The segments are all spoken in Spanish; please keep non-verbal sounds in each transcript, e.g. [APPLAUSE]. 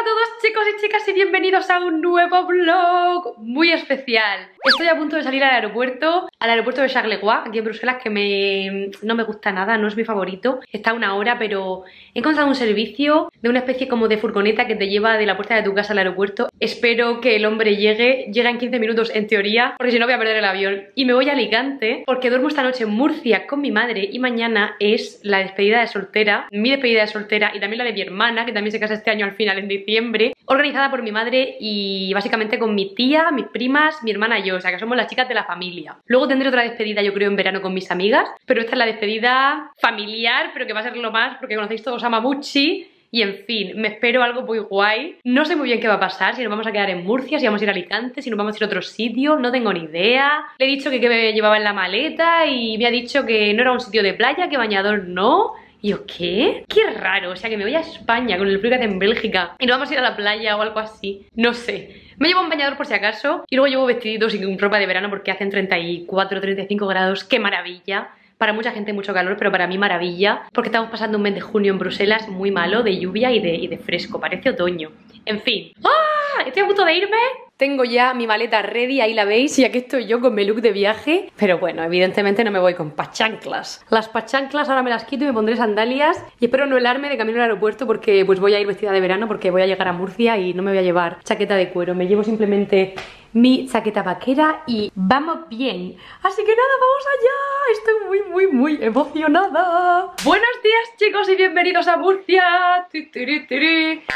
A todos chicos y chicas y bienvenidos a un nuevo vlog muy especial. Estoy a punto de salir al aeropuerto, al aeropuerto de Charleroi, aquí en Bruselas, que me, no me gusta nada, no es mi favorito. Está una hora, pero he encontrado un servicio de una especie como de furgoneta que te lleva de la puerta de tu casa al aeropuerto. Espero que el hombre llegue, llega en 15 minutos en teoría, porque si no voy a perder el avión. Y me voy a Alicante, porque duermo esta noche en Murcia con mi madre y mañana es la despedida de soltera, mi despedida de soltera y también la de mi hermana, que también se casa este año al final en diciembre, organizada por mi madre y básicamente con mi tía, mis primas, mi hermana y yo, o sea que somos las chicas de la familia. Luego tendré otra despedida yo creo en verano con mis amigas, pero esta es la despedida familiar, pero que va a ser lo más porque conocéis todos a Mamuchi y en fin, me espero algo muy guay. No sé muy bien qué va a pasar, si nos vamos a quedar en Murcia, si vamos a ir a Alicante, si nos vamos a ir a otro sitio, no tengo ni idea. Le he dicho que qué me llevaba en la maleta y me ha dicho que no era un sitio de playa, que bañador no. Y yo, ¿qué? Qué raro, o sea que me voy a España con el frío que hace en Bélgica y no vamos a ir a la playa o algo así. No sé. Me llevo un bañador por si acaso y luego llevo vestiditos y ropa de verano porque hacen 34, 35 grados. ¡Qué maravilla! Para mucha gente mucho calor, pero para mí maravilla, porque estamos pasando un mes de junio en Bruselas muy malo, de lluvia y de, y de fresco, parece otoño. En fin. ¡Ah! Estoy a punto de irme tengo ya mi maleta ready, ahí la veis, y aquí estoy yo con mi look de viaje. Pero bueno, evidentemente no me voy con pachanclas. Las pachanclas ahora me las quito y me pondré sandalias. Y espero no helarme de camino al aeropuerto porque pues voy a ir vestida de verano porque voy a llegar a Murcia y no me voy a llevar chaqueta de cuero. Me llevo simplemente mi chaqueta vaquera y vamos bien. Así que nada, vamos allá. Estoy muy, muy, muy emocionada. Buenos días chicos y bienvenidos a Murcia.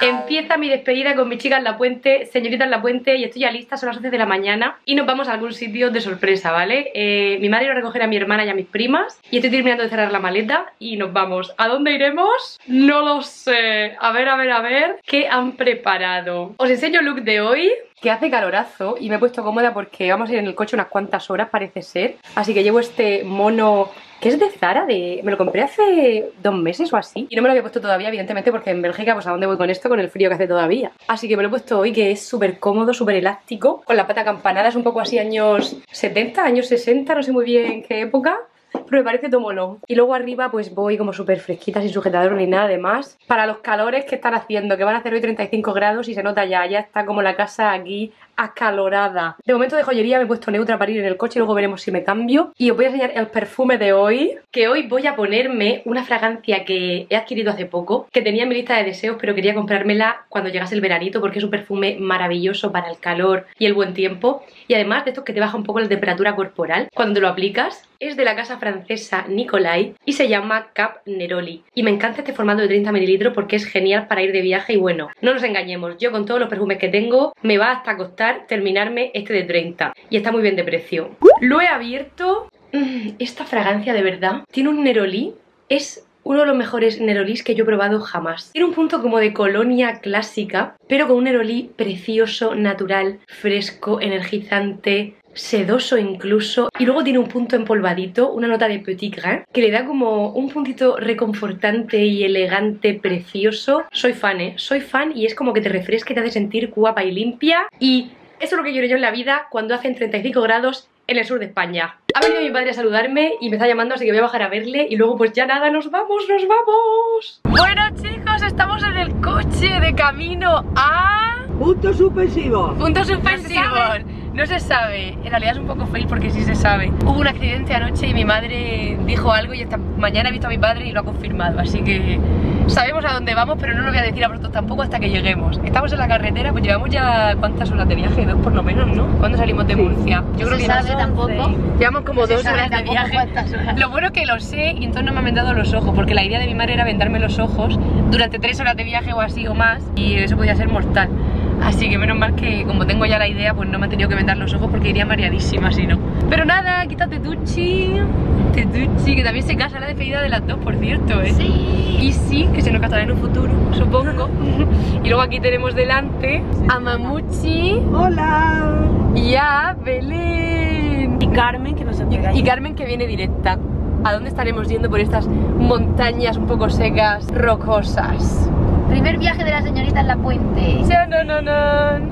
Empieza mi despedida con mi chica en la puente, señorita en la puente ya lista, son las 11 de la mañana y nos vamos a algún sitio de sorpresa, ¿vale? Eh, mi madre va a recoger a mi hermana y a mis primas y estoy terminando de cerrar la maleta y nos vamos. ¿A dónde iremos? No lo sé. A ver, a ver, a ver. ¿Qué han preparado? Os enseño el look de hoy que hace calorazo y me he puesto cómoda porque vamos a ir en el coche unas cuantas horas parece ser así que llevo este mono que es de Zara, de... me lo compré hace dos meses o así y no me lo había puesto todavía evidentemente porque en Bélgica pues a dónde voy con esto con el frío que hace todavía así que me lo he puesto hoy que es súper cómodo, súper elástico con la pata campanada, es un poco así años 70, años 60, no sé muy bien qué época pero me parece tomolón. Y luego arriba pues voy como súper fresquita, sin sujetador ni nada de más. Para los calores que están haciendo, que van a hacer hoy 35 grados y se nota ya, ya está como la casa aquí acalorada. De momento de joyería me he puesto neutra para ir en el coche y luego veremos si me cambio. Y os voy a enseñar el perfume de hoy, que hoy voy a ponerme una fragancia que he adquirido hace poco, que tenía en mi lista de deseos, pero quería comprármela cuando llegase el veranito porque es un perfume maravilloso para el calor y el buen tiempo. Y además de esto que te baja un poco la temperatura corporal cuando lo aplicas. Es de la casa francesa Nicolai y se llama Cap Neroli. Y me encanta este formato de 30 mililitros porque es genial para ir de viaje y bueno, no nos engañemos, yo con todos los perfumes que tengo me va hasta costar terminarme este de 30 y está muy bien de precio. Lo he abierto. Mm, esta fragancia de verdad tiene un nerolí. Es uno de los mejores nerolís que yo he probado jamás. Tiene un punto como de colonia clásica, pero con un nerolí precioso, natural, fresco, energizante, sedoso incluso y luego tiene un punto empolvadito, una nota de petit grain que le da como un puntito reconfortante y elegante, precioso. Soy fan, ¿eh? Soy fan y es como que te refresca y te hace sentir guapa y limpia y eso es lo que quiero yo en la vida cuando hacen 35 grados en el sur de España. Ha venido mi padre a saludarme y me está llamando, así que voy a bajar a verle y luego pues ya nada, nos vamos, nos vamos. Bueno chicos, estamos en el coche de camino a... Puntos suspensivos. Puntos suspensivos. No se sabe, en realidad es un poco fail porque sí se sabe. Hubo un accidente anoche y mi madre dijo algo y esta mañana he visto a mi padre y lo ha confirmado, así que sabemos a dónde vamos, pero no lo voy a decir a vosotros tampoco hasta que lleguemos. Estamos en la carretera, pues llevamos ya cuántas horas de viaje, dos por lo menos, ¿no? ¿Cuándo salimos de Murcia? Yo creo que sabe tampoco. Llevamos como dos horas de viaje. Lo bueno que lo sé y entonces no me han vendado los ojos, porque la idea de mi madre era vendarme los ojos durante tres horas de viaje o así o más, y eso podía ser mortal. Así que menos mal que como tengo ya la idea, pues no me ha tenido que vendar los ojos porque iría mareadísima si no. Pero nada, quítate Tucci, Tetucci, que también se casa la despedida de las dos, por cierto, ¿eh? Sí. Y sí, que se nos casará en un futuro, supongo. [LAUGHS] y luego aquí tenemos delante a Mamuchi. Hola. Y a Belén. Y Carmen, que nos entrega Y Carmen que viene directa. ¿A dónde estaremos yendo por estas montañas un poco secas, rocosas? Primer viaje de la señorita en la puente.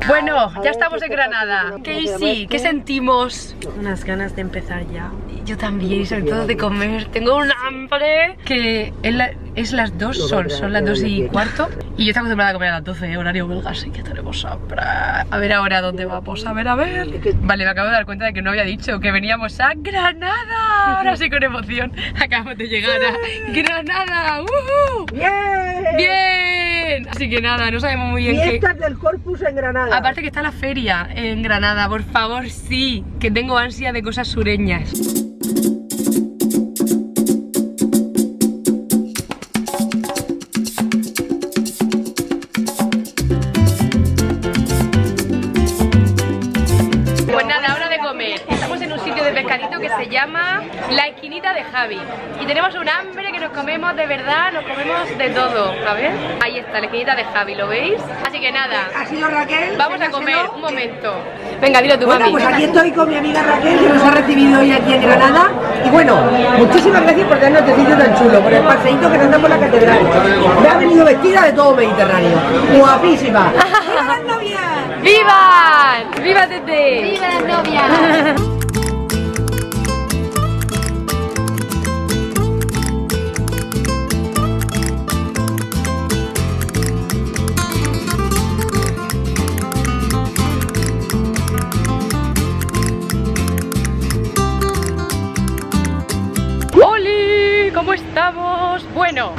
Bueno, ya estamos en Granada. ¿Qué sí? ¿Qué sentimos? Unas ganas de empezar ya. yo también, y sobre todo de comer. Tengo un hambre que es, la- es las 2, son, son las 2 y cuarto. Y yo estoy acostumbrada a comer a las 12, horario belga, así que tenemos hambre. A ver ahora dónde vamos, a ver, a ver. Vale, me acabo de dar cuenta de que no había dicho que veníamos a Granada. Ahora sí con emoción. [LAUGHS] Acabamos de llegar a Granada. ¡Uhú! ¡Bien! Bien. Así que nada, no sabemos muy bien qué... Fiestas del Corpus en Granada. Aparte que está la feria en Granada, por favor, sí, que tengo ansia de cosas sureñas. Se llama La Esquinita de Javi. Y tenemos un hambre que nos comemos de verdad, nos comemos de todo. A ver, ahí está, la esquinita de Javi, ¿lo veis? Así que nada, ¿Ha sido Raquel? Vamos a comer, un momento. Venga, dilo tú, Bueno, mami. pues aquí estoy con mi amiga Raquel que nos ha recibido hoy aquí en Granada. Y bueno, muchísimas gracias por darnos este sitio tan chulo, por el paseíto que nos da por la catedral. Me ha venido vestida de todo Mediterráneo. Guapísima. [LAUGHS] ¡Viva las novias! ¡Viva! ¡Viva Tete! ¡Viva las novias! [LAUGHS]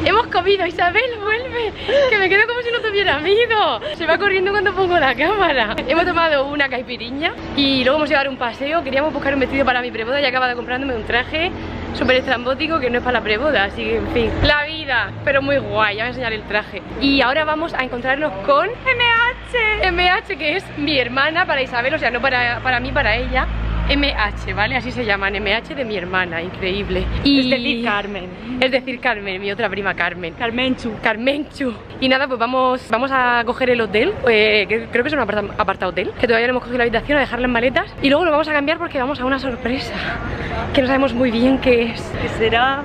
hemos comido, Isabel, vuelve, que me quedo como si no tuviera amigo. Se va corriendo cuando pongo la cámara. Hemos tomado una caipiriña y luego hemos dar un paseo. Queríamos buscar un vestido para mi preboda y acaba de comprándome un traje súper estrambótico que no es para la preboda, así que en fin, la vida, pero muy guay, ya voy a enseñar el traje. Y ahora vamos a encontrarnos con MH, MH que es mi hermana para Isabel, o sea, no para, para mí, para ella. MH, ¿vale? Así se llaman, MH de mi hermana, increíble. Y... Es decir, Carmen. Es decir, Carmen, mi otra prima Carmen. Carmenchu. Carmenchu. Y nada, pues vamos, vamos a coger el hotel, eh, que creo que es un aparta, aparta hotel, que todavía no hemos cogido la habitación, a dejar las maletas. Y luego lo vamos a cambiar porque vamos a una sorpresa, que no sabemos muy bien qué es. ¿Qué será?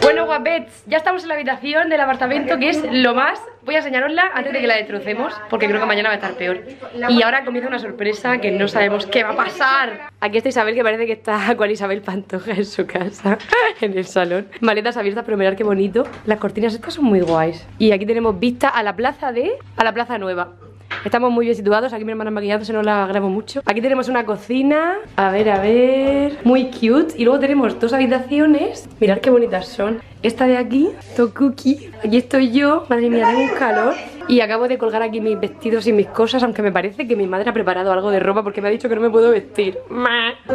Bueno, guapets, ya estamos en la habitación del apartamento, que es lo más... Voy a enseñarosla antes de que la destrocemos, porque creo que mañana va a estar peor. Y ahora comienza una sorpresa que no sabemos qué va a pasar. Aquí está Isabel, que parece que está con Isabel Pantoja en su casa, [LAUGHS] en el salón. Maletas abiertas, pero mirad qué bonito. Las cortinas estas son muy guays. Y aquí tenemos vista a la plaza de... a la plaza nueva. Estamos muy bien situados, aquí mi hermana maquillándose, no la grabo mucho. Aquí tenemos una cocina, a ver, a ver, muy cute. Y luego tenemos dos habitaciones, mirad qué bonitas son. Esta de aquí, Tokuki, aquí estoy yo, madre mía, tengo un calor. Y acabo de colgar aquí mis vestidos y mis cosas Aunque me parece que mi madre ha preparado algo de ropa porque me ha dicho que no me puedo vestir.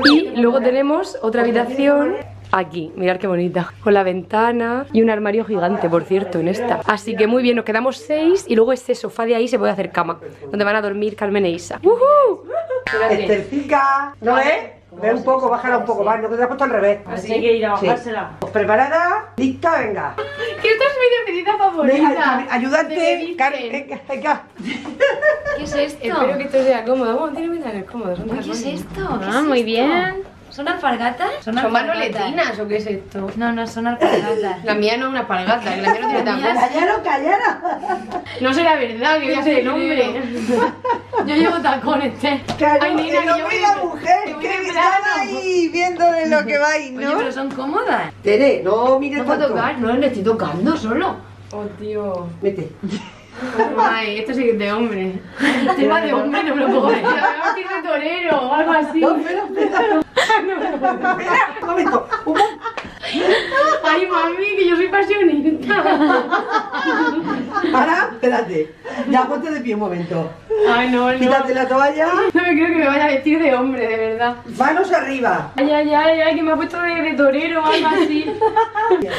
Y luego tenemos otra habitación Aquí, mirad qué bonita Con la ventana y un armario gigante, por cierto, en esta Así que muy bien, nos quedamos seis Y luego ese sofá de ahí se puede hacer cama Donde van a dormir Carmen e Isa ¡Woohoo! Estercica. ¿No es? Ve un poco, bájala un poco más, no que te has puesto al revés. Así hay que ir a Sí. bajársela. ¿Preparada? ¿Lista? Venga. Que esta es mi dependiente favorita Ay- Ayudante. Car- Virgen. venga, venga. ¿Qué es esto? Espero que esto sea cómodo Vamos, tiene que estar cómodo ¿Qué es esto? ¿Qué Ah, muy bien. ¿Son alpargatas? ¿Son manoletinas o qué es esto? No, no, son alpargatas. La mía no es una que la mía no tiene La mía tacón Callaros, callaros. No será verdad que voy a ser el hombre [LAUGHS] Yo llevo tacones, te Claro, Ay, nena, el hombre y la mujer que están ahí viendo de lo que vais, Oye, ¿no? pero son cómodas. Tere, no mires No puedo tanto. tocar, no le estoy tocando solo. Oh, tío Vete. Ay, esto sí que es de hombre. Tema de hombre no me lo puedo decir. Voy a de torero algo así. No, espera, espera. Espera, un momento. Un momento. Ay, mami, que yo soy pasionista. Ahora, espérate. Ya, ponte de pie un momento. Ay, no, no. Quítate la toalla. No me creo que me vaya a vestir de hombre, de verdad. Manos arriba. Ay, ay, ay, ay, que me ha puesto de, de torero o algo así. [LAUGHS]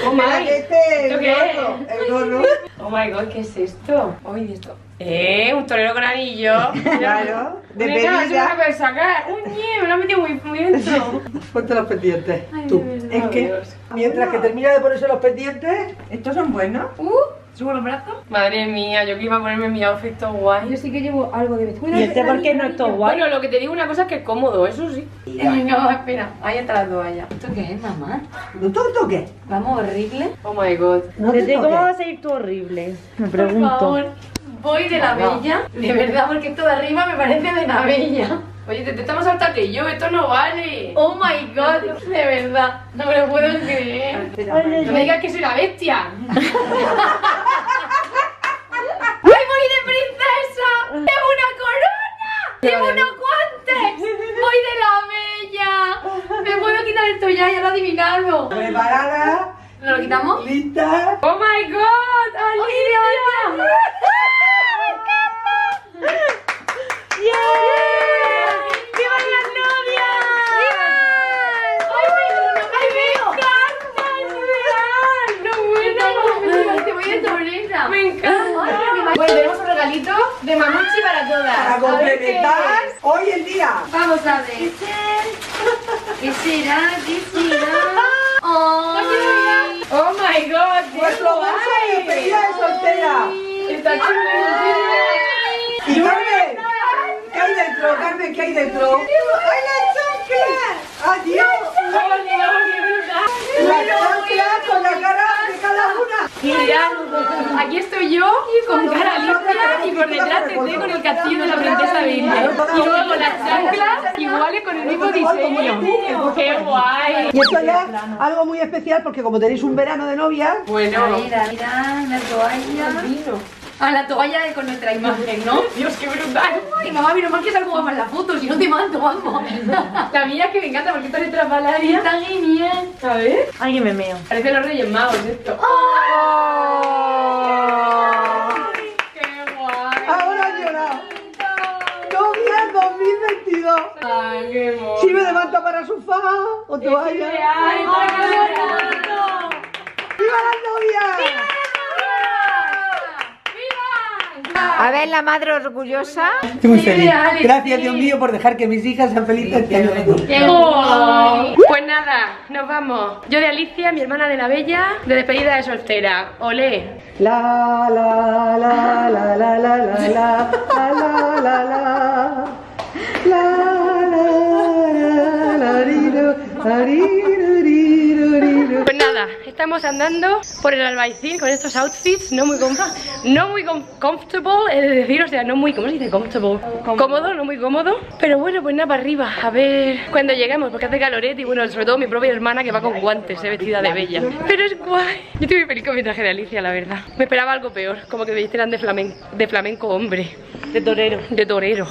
Oh my. que este ¿Esto el qué gorro. El gorro. Oh my god, ¿qué es esto? Oye, esto. Eh, un torero con anillo. [LAUGHS] Claro, de no pedida. puede sacar. Un ñe, me lo ha metido muy, muy dentro. [LAUGHS] Ponte los pendientes. Ay, Tú. verdad, Es que Dios. mientras que termina de ponerse los pendientes, estos son buenos. Uh, subo los brazos. Madre mía, yo que iba a ponerme mi outfit todo guay. Yo sí que llevo algo de vestido. ¿Y este por qué no es todo guay? Bueno, lo que te digo una cosa es que es cómodo, eso sí. Va, [LAUGHS] espera, ahí está la toalla. ¿Esto qué es, mamá? ¿No te toques? Vamos, horrible. Oh my god. No Desde cómo vas a ir tú horrible. Me Por pregunto. favor, voy de la bella. De verdad, porque esto de arriba me parece de la bella. Oye, te, te estamos alta que yo, esto no vale. Oh my god, de verdad. No me lo puedo creer. No me digas que soy la bestia. [LAUGHS] ¡Ay, voy de princesa! ¡Llevo una corona! ¡Llevo unos guantes! ¡Voy de la bella! ¡Me puedo quitar esto ya! ¡Ya lo he adivinado! Preparada, ¿Nos lo quitamos? lista. Oh my god, Alicia. ¡Vivan las novias! ¡Ay, pero no me veo! No, bueno, ¡Te voy de sorpresa! me encanta. Ay, pero que me- Bueno, tenemos un regalito de Mamuchi para todas. Para qué complementar hoy el día. Vamos a ver. ¿Qué será? ¿Qué será? ¡Ay! Oh my god, Vuestro vaso de despedida de soltera. Está chulo. Y Carmen, ¿qué hay dentro? Carmen, ¿qué hay dentro? ¡Ay, la chancla! ¡Adiós! Oh, no, qué brutal. La chancla con la cara cada una. Mirad, aquí estoy yo con cara limpia y por detrás te con el castillo de la princesa Bella. Y luego con las chanclas iguales con el mismo diseño. ¡Qué guay! Y esto ya es algo muy especial porque como tenéis un verano de novia, Bueno, Mira, mira, la toalla. Ah, la toalla con nuestra imagen, ¿no? [LAUGHS] Dios, qué brutal. Ay, mamá, mira más que salgo guapa en la foto, si no te mato, vamos. [LAUGHS] La mía es que me encanta porque esta es estrafalaria. Está genial. A ver. Alguien me meo. Parece los Reyes Magos esto. ¡Qué guay! ahora has llorado. Novia 2022. ¡Ay, qué mono! Sirve de manta para sofá o toalla. ¡Ay! ¡Viva las novias! A ver, la madre orgullosa. Estoy muy feliz. Gracias, Dios mío, por dejar que mis hijas sean felices este. Oh. Pues nada, nos vamos. Yo de Alicia, mi hermana de la Bella, de despedida de soltera. Olé. La la la la la la la la la la la la la la Pues nada, estamos andando por el albaicín con estos outfits no muy no muy com- comfortable, es decir, o sea, no muy, ¿cómo se dice comfortable? Cómodo, no muy cómodo. Pero bueno, pues nada, para arriba, a ver cuando llegamos, porque hace calorete y bueno, sobre todo mi propia hermana que va con guantes, eh, vestida de bella. Pero es guay. Yo estoy muy feliz con mi traje de Alicia, la verdad. Me esperaba algo peor, como que me vistieran de flamenco, de flamenco hombre, De torero. de torero.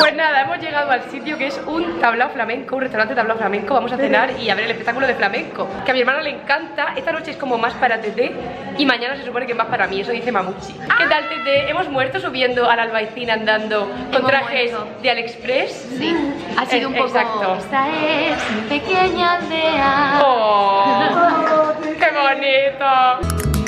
Pues nada, hemos llegado al sitio que es un tablao flamenco, un restaurante tablao flamenco. Vamos a cenar y a ver el espectáculo de flamenco, que a mi hermana le encanta. Esta noche es como más para Tete y mañana se supone que es más para mí, eso dice Mamuchi. ¿Qué tal Tete? ¿Hemos muerto subiendo al albaicín andando con Hemos trajes muerto. de AliExpress? Sí, ha sido un poco. exacto. Esta es mi pequeña aldea. ¡Oh! ¡Qué bonito!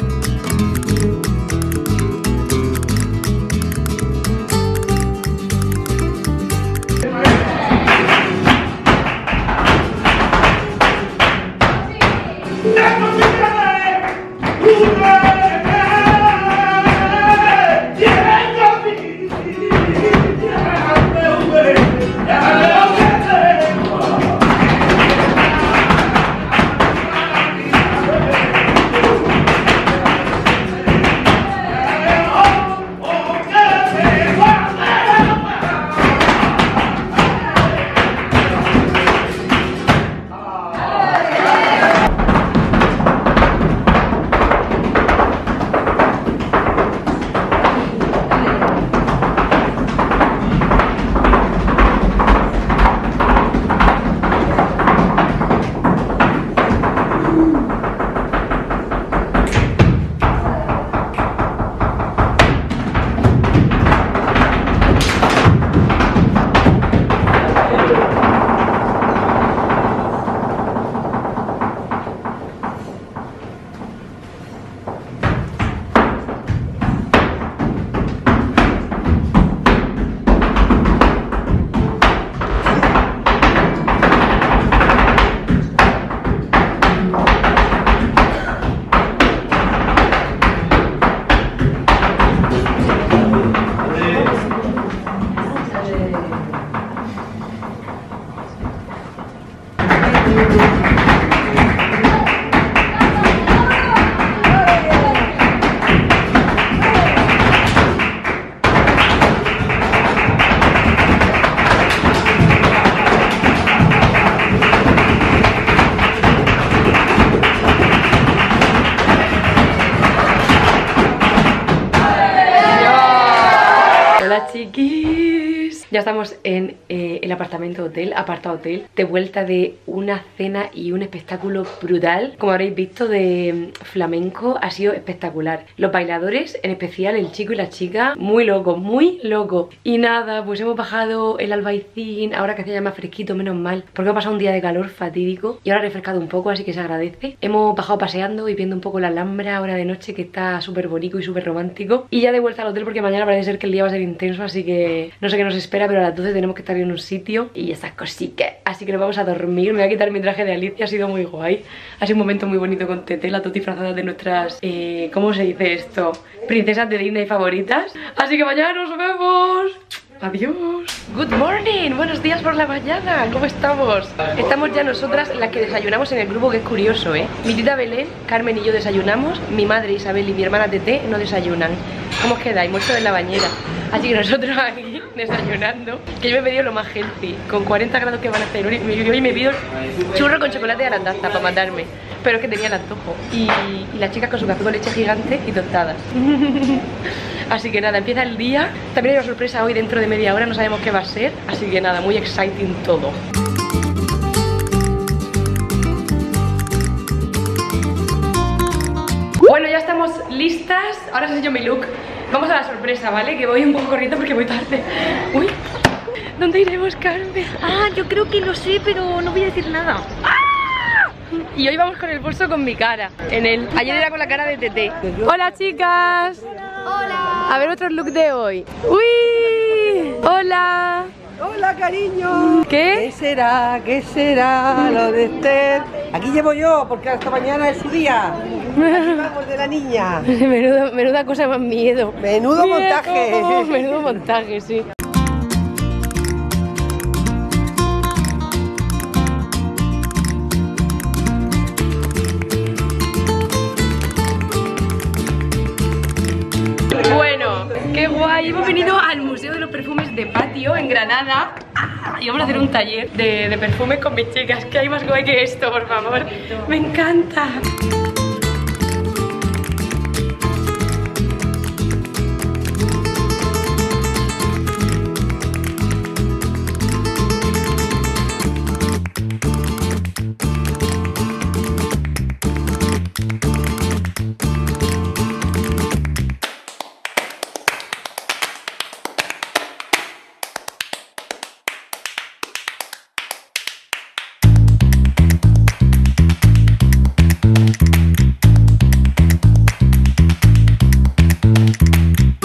Ya estamos en eh, el apartamento hotel, aparta hotel, de vuelta de una cena y un espectáculo brutal. Como habréis visto de mm, flamenco, ha sido espectacular. Los bailadores, en especial el chico y la chica, muy loco, muy loco. Y nada, pues hemos bajado el albaicín, ahora que se llama fresquito, menos mal, porque ha pasado un día de calor fatídico y ahora ha refrescado un poco, así que se agradece. Hemos bajado paseando y viendo un poco la Alhambra ahora de noche, que está súper bonito y súper romántico. Y ya de vuelta al hotel porque mañana parece ser que el día va a ser intenso, así que no sé qué nos espera, pero a las 12 tenemos que estar en un sitio y esas cositas. Así que nos vamos a dormir, voy a quitar mi traje de Alicia, ha sido muy guay. Ha sido un momento muy bonito con Tete, la Toti disfrazada de nuestras, eh, ¿cómo se dice esto? Princesas de Disney favoritas. Así que mañana nos vemos. Adiós. Good morning. Buenos días por la mañana. ¿Cómo estamos? Estamos ya nosotras las que desayunamos en el grupo, que es curioso, ¿eh? Mi tita Belén, Carmen y yo desayunamos. Mi madre Isabel y mi hermana Tete no desayunan. ¿Cómo os quedáis? Muerto en la bañera. Así que nosotros aquí [LAUGHS] desayunando. Que yo me he pedido lo más healthy. Con 40 grados que van a hacer hoy. Me he pedido churro con chocolate de arandaza para matarme. Pero es que tenía el antojo. Y, y las chicas con su café con leche gigante y tostadas. [LAUGHS] Así que nada, empieza el día. También hay una sorpresa hoy dentro de media hora, no sabemos qué va a ser. Así que nada, muy exciting todo. Bueno, ya estamos listas. Ahora os enseño mi look. Vamos a la sorpresa, ¿vale? Que voy un poco corriendo porque voy tarde. Uy, ¿dónde iremos, Carmen? Ah, yo creo que lo sé, pero no voy a decir nada. Y hoy vamos con el bolso con mi cara en él. Ayer era con la cara de Tete. Hola, chicas. Hola. A ver otro look de hoy. ¡Uy! ¡Hola! Hola, cariño. ¿Qué? ¿Qué será? ¿Qué será lo de Esther? Aquí llevo yo, porque hasta mañana es su día. Aquí vamos de la niña. [LAUGHS] menuda, menuda cosa más miedo. Menudo Miedo, montaje. [LAUGHS] Menudo montaje, sí. Bueno, qué guay. Hemos venido al Museo de los Perfumes de Patio en Granada. Y vamos a hacer un taller de, de perfumes con mis chicas. ¿Qué hay más guay que esto, por favor? Me encanta.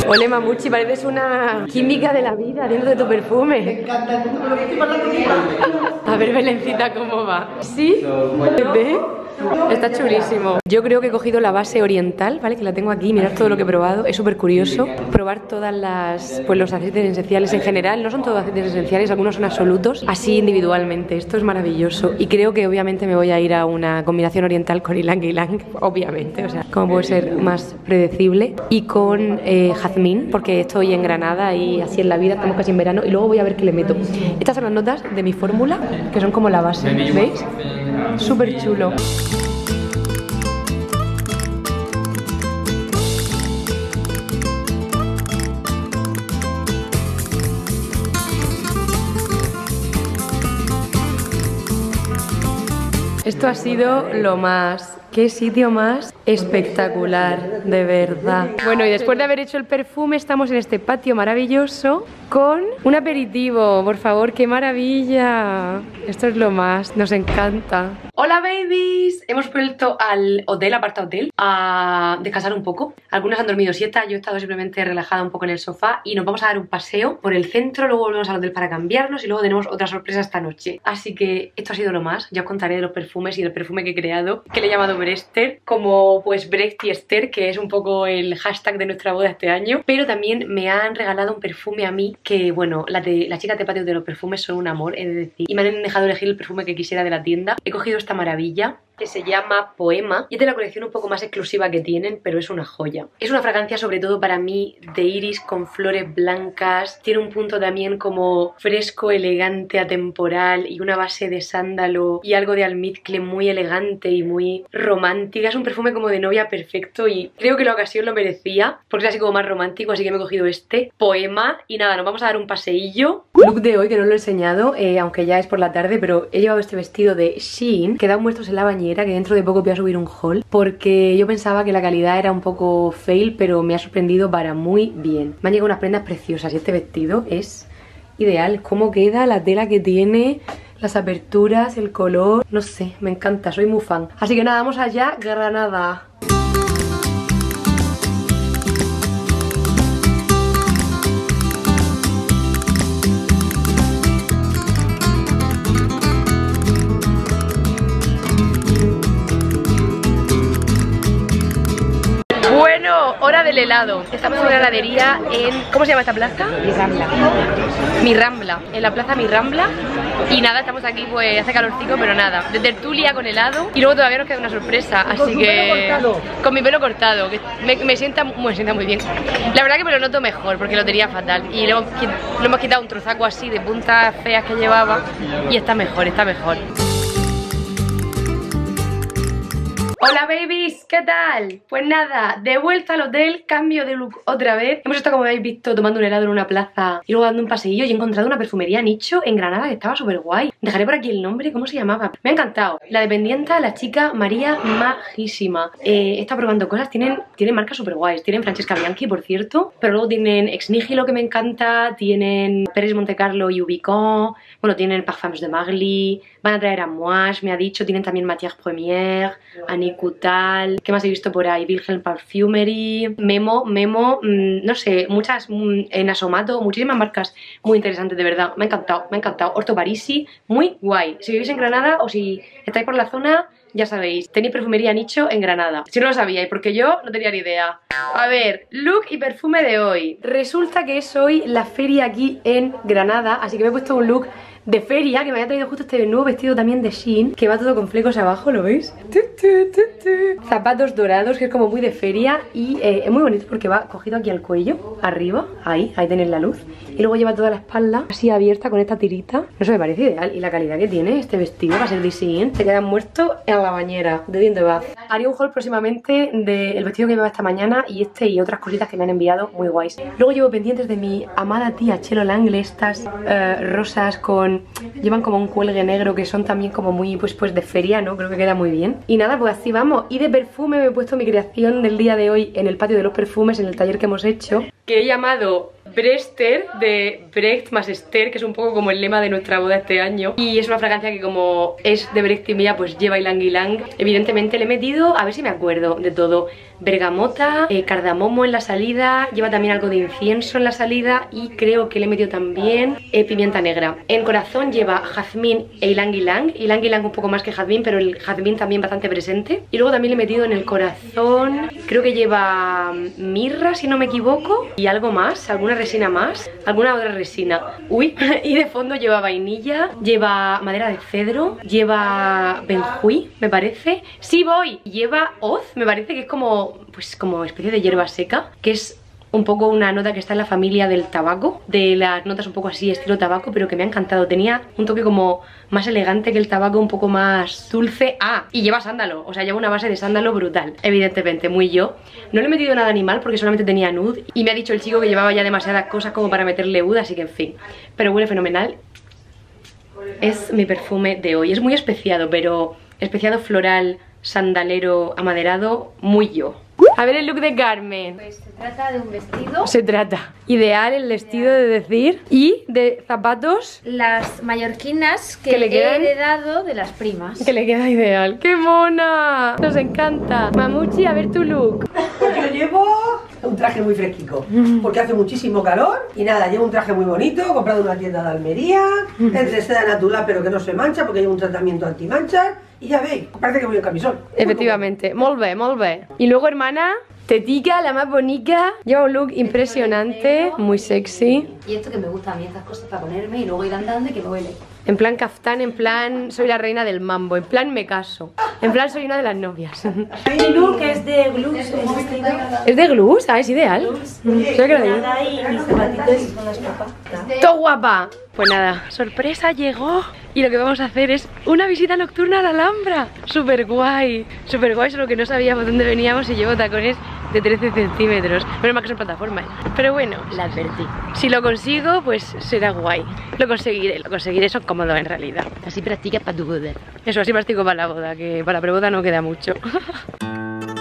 Ole Mamuchi, pareces una química de la vida dentro de tu perfume. A ver, Belencita, ¿cómo va? ¿Sí? ¿Ve? Está chulísimo. Yo creo que he cogido la base oriental, ¿vale? Que la tengo aquí, mirad todo lo que he probado. Es súper curioso probar todas las, pues los aceites esenciales en general. No son todos aceites esenciales, algunos son absolutos, así individualmente. Esto es maravilloso. Y creo que obviamente me voy a ir a una combinación oriental con ylang ylang, obviamente. O sea, como puede ser más predecible. Y con eh, jazmín, porque estoy en Granada y así en la vida, estamos casi en verano. Y luego voy a ver qué le meto. Estas son las notas de mi fórmula, que son como la base, ¿veis? Súper chulo. Esto ha sido lo más. Qué sitio más espectacular, de verdad. Bueno, y después de haber hecho el perfume, estamos en este patio maravilloso con un aperitivo. Por favor, qué maravilla. Esto es lo más, nos encanta. Hola babies, hemos vuelto al hotel, aparta hotel, a descansar un poco. Algunos han dormido siesta, yo he estado simplemente relajada un poco en el sofá y nos vamos a dar un paseo por el centro, luego volvemos al hotel para cambiarnos y luego tenemos otra sorpresa esta noche. Así que esto ha sido lo más, ya os contaré de los perfumes y del perfume que he creado, que le he llamado Brester, como pues Brecht y Esther, que es un poco el hashtag de nuestra boda este año, pero también me han regalado un perfume a mí que, bueno, las de, las chicas de patio de los perfumes son un amor, de decir, y me han dejado elegir el perfume que quisiera de la tienda. He cogido esta maravilla que se llama Poema y es de la colección un poco más exclusiva que tienen, pero es una joya. Es una fragancia sobre todo para mí de iris con flores blancas, tiene un punto también como fresco, elegante, atemporal y una base de sándalo y algo de almizcle muy elegante y muy romántica. Es un perfume como de novia perfecto y creo que la ocasión lo merecía porque es así como más romántico, así que me he cogido este Poema y nada, nos vamos a dar un paseillo. Look de hoy que no lo he enseñado, eh, aunque ya es por la tarde, pero he llevado este vestido de Shein que da muestros en la bañera, que dentro de poco voy a subir un haul porque yo pensaba que la calidad era un poco fail, pero me ha sorprendido para muy bien. Me han llegado unas prendas preciosas y este vestido es ideal. Cómo queda la tela que tiene, las aperturas, el color, no sé, me encanta, soy muy fan. Así que nada, vamos allá, Granada. Hora del helado. Estamos en una heladería en... ¿Cómo se llama esta plaza? Mi Rambla. Mi Rambla. En la plaza Mi Rambla. Y nada, estamos aquí, pues hace calorcico, pero nada. De tertulia con helado. Y luego todavía nos queda una sorpresa. Así que... Con mi pelo cortado. Que me, me sienta, me sienta muy bien. La verdad que me lo noto mejor, porque lo tenía fatal. Y le hemos, le hemos quitado un trozaco así de puntas feas que llevaba. Y está mejor, está mejor. Hola babies, ¿qué tal? Pues nada, de vuelta al hotel, cambio de look otra vez. Hemos estado como habéis visto tomando un helado en una plaza y luego dando un paseillo y he encontrado una perfumería nicho en Granada que estaba súper guay Dejaré por aquí el nombre, ¿cómo se llamaba? Me ha encantado. La dependienta, la chica María Majísima. Eh, Está probando cosas, tienen, tienen marcas súper guays Tienen Francesca Bianchi, por cierto Pero luego tienen Ex que me encanta Tienen Pérez Monte Carlo y Ubicon Bueno, tienen Parfums de Marly Van a traer a Moage, me ha dicho Tienen también Matière Première Annie Coutal, ¿qué más he visto por ahí? Wilhelm Parfumery, Memo, Memo, mm, no sé, muchas mm, en Asomato, muchísimas marcas muy interesantes, de verdad. Me ha encantado, me ha encantado. Orto Parisi, muy guay. Si vivís en Granada o si estáis por la zona, ya sabéis, tenéis perfumería nicho en Granada. Si no lo sabíais, porque yo no tenía ni idea. A ver, look y perfume de hoy. Resulta que es hoy la feria aquí en Granada, así que me he puesto un look de feria, que me había traído justo este nuevo vestido también de Shein, que va todo con flecos abajo, ¿lo veis? Zapatos dorados, que es como muy de feria y eh, es muy bonito porque va cogido aquí al cuello, arriba, ahí, ahí tenéis la luz. Y luego lleva toda la espalda así abierta con esta tirita. Sé, me parece ideal. Y la calidad que tiene este vestido va a ser de Shein. Te quedan muerto en la bañera de Diente Bath. Haría un haul próximamente del vestido que llevaba esta mañana y este y otras cositas que me han enviado muy guays. Luego llevo pendientes de mi amada tía Chelo Langle, estas eh, rosas con... Llevan como un cuelgue negro que son también como muy pues, pues de feria, ¿no? Creo que queda muy bien. Y nada, pues así vamos. Y de perfume me he puesto mi creación del día de hoy en el patio de los perfumes, en el taller que hemos hecho. Que he llamado Brester de Brecht más Esther, que es un poco como el lema de nuestra boda este año. Y es una fragancia que como es de Brecht y mía, pues lleva ylang ylang. Evidentemente le he metido, a ver si me acuerdo de todo, bergamota, eh, cardamomo en la salida, lleva también algo de incienso en la salida y creo que le he metido también eh, pimienta negra. En corazón lleva jazmín e ylang ylang, ylang ylang un poco más que jazmín, pero el jazmín también bastante presente. Y luego también le he metido en el corazón, creo que lleva mirra si no me equivoco, y algo más, alguna resina más, alguna otra resina. Uy, [LAUGHS] y de fondo lleva vainilla, lleva madera de cedro, lleva benjuí, me parece. Sí voy, lleva hoz, me parece que es como pues como especie de hierba seca, que es un poco una nota que está en la familia del tabaco, de las notas un poco así estilo tabaco, pero que me ha encantado. Tenía un toque como más elegante que el tabaco, un poco más dulce. Ah, y lleva sándalo, o sea, lleva una base de sándalo brutal, evidentemente, muy yo. No le he metido nada animal porque solamente tenía nude y me ha dicho el chico que llevaba ya demasiadas cosas como para meterle ud, así que en fin. Pero huele fenomenal. Es mi perfume de hoy. Es muy especiado, pero especiado floral, sandalero, amaderado, muy yo. A ver el look de Carmen. Pues se trata de un vestido. Se trata. Ideal el vestido de decir. Y de zapatos Las mallorquinas que, Que le quedan- he heredado de las primas. que le queda ideal. ¡Qué mona! Nos encanta. Mamuchi, a ver tu look. Yo llevo un traje muy fresquico, porque hace muchísimo calor y nada, llevo un traje muy bonito, comprado en una tienda de Almería, es de seda natural pero que no se mancha porque lleva un tratamiento antimanchas y ya veis, parece que voy en camisón. Efectivamente. Molt bé, molt bé. Y luego, hermana, Tetica, la más bonita. Lleva un look impresionante, muy sexy. Y esto que me gusta a mí, estas cosas para ponerme y luego ir andando y que me huele. En plan caftán, en plan soy la reina del mambo, en plan me caso. En plan, soy una de las novias. Mi look es de Glus, es este ¿Es de glus? Ah, es ideal. Soy que lo digo. nada y mis zapatitos con las papas. ¡Todo guapa! Pues nada, sorpresa llegó y lo que vamos a hacer es una visita nocturna a la Alhambra. Súper guay, súper guay, solo que no sabíamos dónde veníamos y llevo tacones de 13 centímetros. Menos mal que son plataformas. Pero bueno, la advertí. Si lo consigo, pues será guay. Lo conseguiré, lo conseguiré, son cómodos en realidad. Así practica para tu boda. Eso, así practico para la boda, que para la preboda no queda mucho. [LAUGHS]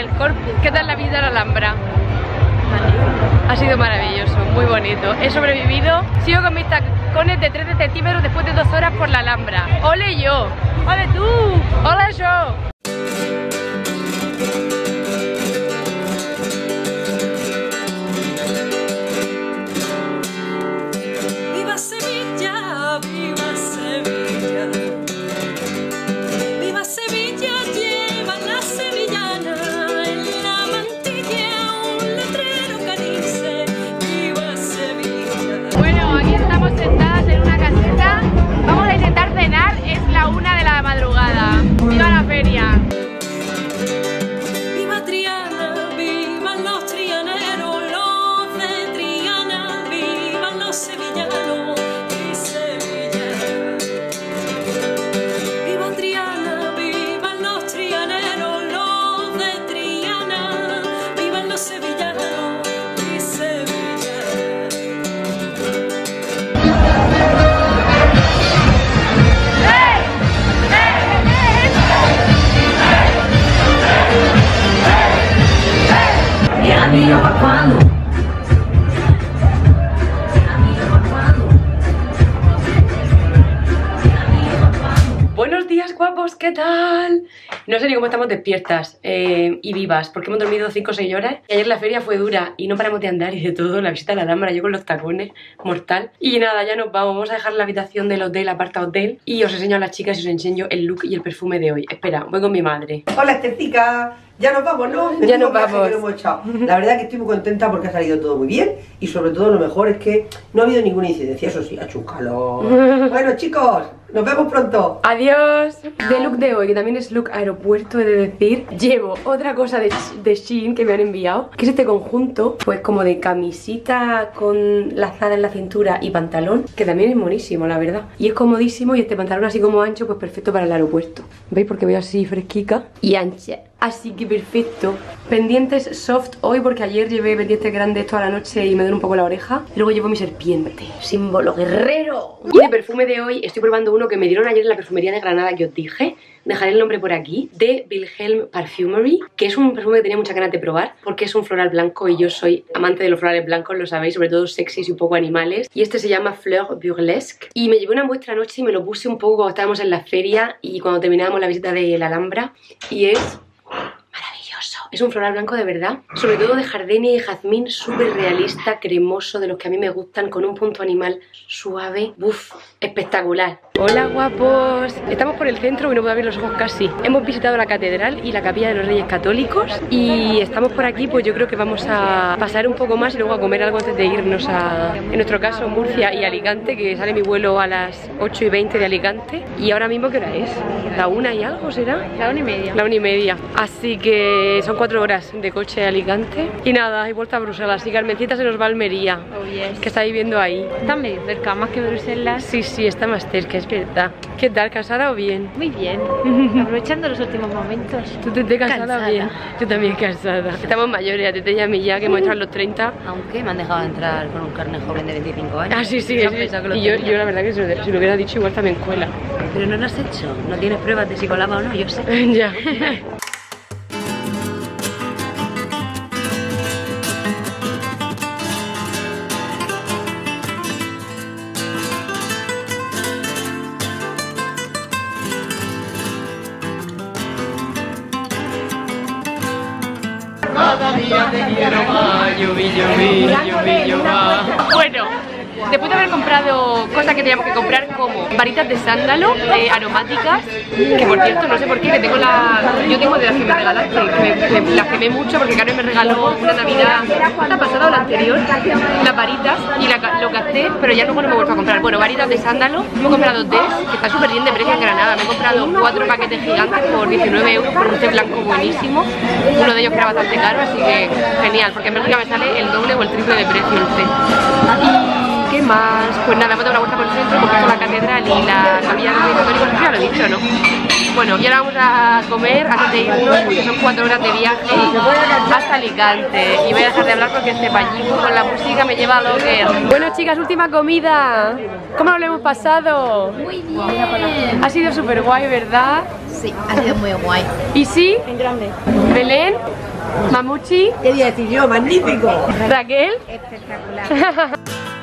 el Corpus. ¿Qué tal la visita a la Alhambra? Ha sido maravilloso, muy bonito. He sobrevivido, sigo con mis tacones de 13 centímetros después de dos horas por la Alhambra. ¡Ole yo! ¡Ole tú! ¡Ole yo! Cómo estamos despiertas eh, y vivas, porque hemos dormido 5 o 6 horas. Y ayer la feria fue dura y no paramos de andar y de todo. La visita a la Alhambra, yo con los tacones, mortal. Y nada, ya nos vamos. Vamos a dejar la habitación del hotel, aparta hotel. Y os enseño a las chicas y os enseño el look y el perfume de hoy. Espera, voy con mi madre. Hola, Estética. Ya nos vamos, ¿no? [LAUGHS] Ya nos vamos. que hemos echado. La verdad que estoy muy contenta porque ha salido todo muy bien y sobre todo lo mejor es que no ha habido ninguna incidencia, eso sí, ha hecho un calor. [LAUGHS] bueno, chicos, nos vemos pronto. Adiós. De look de hoy, que también es look aeropuerto, he de decir, llevo otra cosa de, de que me han enviado, que es este conjunto, pues como de camisita con lazada en la cintura y pantalón, que también es monísimo, la verdad. Y es comodísimo y este pantalón así como ancho, pues perfecto para el aeropuerto. ¿Veis? Porque voy así fresquica y ancha. Así que perfecto. Pendientes soft hoy porque ayer llevé pendientes grandes toda la noche y me duele un poco la oreja. Y luego llevo mi serpiente, símbolo guerrero. Y de perfume de hoy estoy probando uno que me dieron ayer en la perfumería de Granada que os dije. Dejaré el nombre por aquí, de Wilhelm Parfumery, que es un perfume que tenía muchas ganas de probar porque es un floral blanco y yo soy amante de los florales blancos, lo sabéis, sobre todo sexys y un poco animales. Y este se llama Fleur Burlesque. Y me llevé una muestra anoche y me lo puse un poco cuando estábamos en la feria y cuando terminábamos la visita de Alhambra. Y es Maravilloso. Es un floral blanco de verdad. Sobre todo de jardenia y jazmín, súper realista, cremoso, de los que a mí me gustan, con un punto animal suave. Uf, espectacular. Hola guapos. Estamos por el centro y no puedo abrir los ojos casi. Hemos visitado la catedral y la capilla de los Reyes Católicos y estamos por aquí, pues yo creo que vamos a pasar un poco más y luego a comer algo antes de irnos a, en nuestro caso, Murcia y Alicante, que sale mi vuelo a las 8 y 20 de Alicante. Y ahora mismo, ¿qué hora es? ¿La una y algo será? La una y media. La una y media. Así que son cuatro horas de coche a Alicante. Y nada, y vuelta a Bruselas. Y Carmencita se nos va a Almería, Oh, yes. que está viviendo ahí. Está medio cerca, más que Bruselas. Sí, sí, está más cerca, es verdad. ¿Qué tal, casada o bien? Muy bien. [LAUGHS] Aprovechando los últimos momentos. ¿Tú te, te casada Cansada. bien? Yo también casada. Estamos mayores, a Tete y a mí ya, que en los 30. Aunque me han dejado entrar con un carnet joven de 25 años. Ah, sí, sí. Sí. que Y yo, yo la verdad que si lo hubiera dicho igual también cuela. Pero no lo has hecho. No tienes pruebas de si colaba o no, yo sé. [LAUGHS] ya. [LAUGHS] Bueno, después de haber comprado cosas que teníamos que comprar como varitas de sándalo eh, aromáticas, que por cierto no sé por qué, que tengo la, yo tengo de las que me regalaste, que me, me- las quemé mucho porque Karen me regaló una navidad, la pasada o la anterior, las varitas y la, lo gasté, pero ya luego no me he vuelto a comprar. Bueno, varitas de sándalo, me he comprado té, que está súper bien de precio en Granada, me he comprado cuatro paquetes gigantes por 19 euros por un té blanco buenísimo, uno de ellos era bastante caro, así que genial, porque en Bélgica me sale el doble o el triple de precio el té. ¿Y qué más? Pues nada, hemos dado una vuelta por el centro, hemos visto la catedral y la capilla de eso ya lo he dicho, ¿no? Bueno, y ahora vamos a comer antes de irnos, porque son cuatro horas de viaje hasta Alicante. Y voy a dejar de hablar porque este pañico con la música me lleva a lo que... Bueno, chicas, última comida. ¿Cómo lo hemos pasado? Muy bien. Ha sido súper guay, ¿verdad? Sí, ha sido muy guay. ¿Y sí? En grande. Belén, Mamuchi, ¿Qué día decir yo? ¡Magnífico! Raquel. Espectacular. [LAUGHS]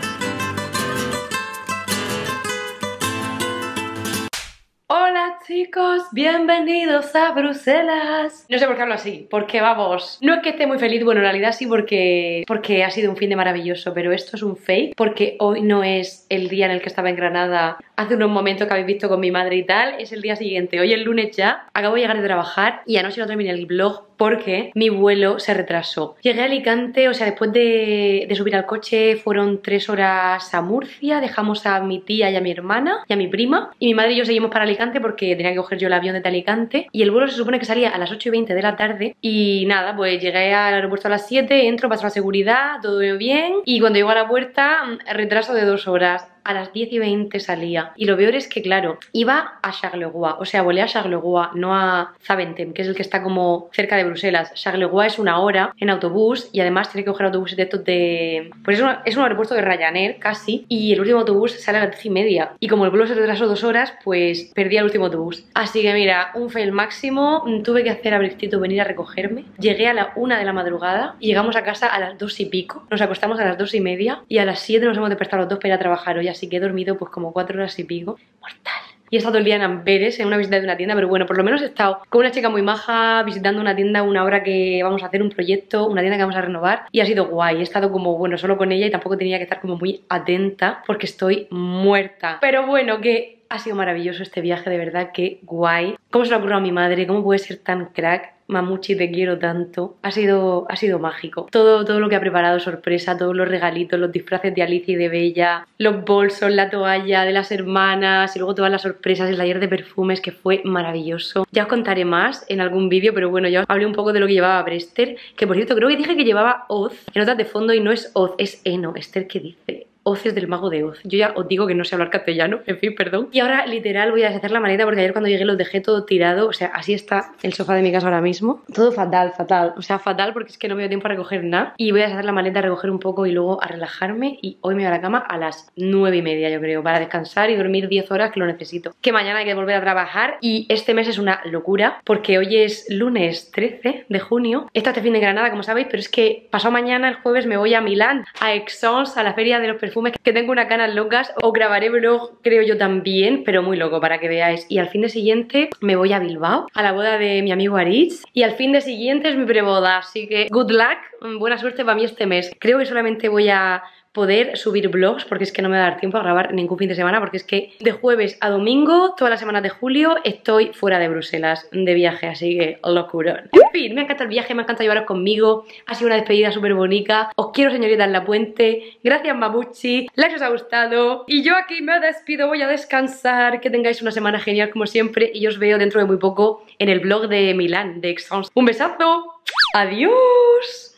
chicos, bienvenidos a Bruselas. No sé por qué hablo así, porque vamos, no es que esté muy feliz, bueno en realidad sí porque, porque ha sido un fin de maravilloso, pero esto es un fake, porque hoy no es el día en el que estaba en Granada hace unos momentos que habéis visto con mi madre y tal, es el día siguiente, hoy el lunes ya, acabo de llegar de trabajar y anoche no terminé el vlog porque mi vuelo se retrasó. Llegué a Alicante, o sea, después de, de subir al coche fueron tres horas a Murcia, dejamos a mi tía y a mi hermana y a mi prima y mi madre y yo seguimos para Alicante porque tenía que coger yo el avión desde Alicante y el vuelo se supone que salía a las 8 y 20 de la tarde. Y nada, pues llegué al aeropuerto a las 7, entro, paso la seguridad, todo bien. Y cuando llego a la puerta, mm, retraso de dos horas a las 10 y 20 salía. Y lo peor es que, claro, iba a Charleroi, o sea, volé a Charleroi, no a Zaventem, que es el que está como cerca de Bruselas. Charleroi es una hora en autobús y además tiene que coger autobuses de estos de... Pues es un, aeropuerto de Ryanair, casi, y el último autobús sale a las 10 y media. Y como el vuelo se retrasó dos horas, pues perdí el último autobús. Así que mira, un fail máximo, tuve que hacer a Bristito venir a recogerme. Llegué a la una de la madrugada y llegamos a casa a las dos y pico. Nos acostamos a las dos y media y a las 7 nos hemos despertado los dos para ir a trabajar hoy, así que he dormido pues como cuatro horas y pico. Mortal. Y he estado el día en Amberes, en una visita de una tienda, pero bueno, por lo menos he estado con una chica muy maja visitando una tienda una hora que vamos a hacer un proyecto, una tienda que vamos a renovar y ha sido guay. He estado como, bueno, solo con ella y tampoco tenía que estar como muy atenta porque estoy muerta. Pero bueno, que ha sido maravilloso este viaje, de verdad, que guay. ¿Cómo se le ocurrió a mi madre? ¿Cómo puede ser tan crack? Mamuchi, te quiero tanto. Ha sido, ha sido mágico. Todo, todo lo que ha preparado, sorpresa, todos los regalitos, los disfraces de Alicia y de Bella, los bolsos, la toalla de las hermanas y luego todas las sorpresas, el taller de perfumes que fue maravilloso. Ya os contaré más en algún vídeo, pero bueno, ya os hablé un poco de lo que llevaba Brester, que por cierto creo que dije que llevaba Oz en notas de fondo y no es Oz, es Eno. Esther, ¿qué dice? Oz es del mago de Oz. Yo ya os digo que no sé hablar castellano, en fin, perdón. Y ahora, literal, voy a deshacer la maleta porque ayer cuando llegué lo dejé todo tirado. O sea, así está el sofá de mi casa ahora mismo. Todo fatal, fatal. O sea, fatal porque es que no me dio tiempo a recoger nada. Y voy a deshacer la maleta, a recoger un poco y luego a relajarme. Y hoy me voy a la cama a las nueve y media, yo creo, para descansar y dormir 10 horas que lo necesito. Que mañana hay que volver a trabajar y este mes es una locura porque hoy es lunes 13 de junio. Está este fin de Granada, como sabéis, pero es que pasado mañana, el jueves, me voy a Milán, a Exons, a la feria de los perfumes, que tengo una canas locas. O grabaré vlog, creo yo también, pero muy loco para que veáis. Y al fin de siguiente me voy a Bilbao, a la boda de mi amigo Aritz. Y al fin de siguiente es mi preboda, así que good luck, buena suerte para mí este mes. Creo que solamente voy a poder subir vlogs porque es que no me va a dar tiempo a grabar ningún fin de semana porque es que de jueves a domingo, todas las semanas de julio, estoy fuera de Bruselas de viaje, así que locurón. En fin, me encanta el viaje, me encanta llevaros conmigo, ha sido una despedida súper bonita, os quiero señorita en la puente, gracias Mamuchi, like os ha gustado y yo aquí me despido, voy a descansar, que tengáis una semana genial como siempre y os veo dentro de muy poco en el vlog de Milán, de Exons. Un besazo, adiós.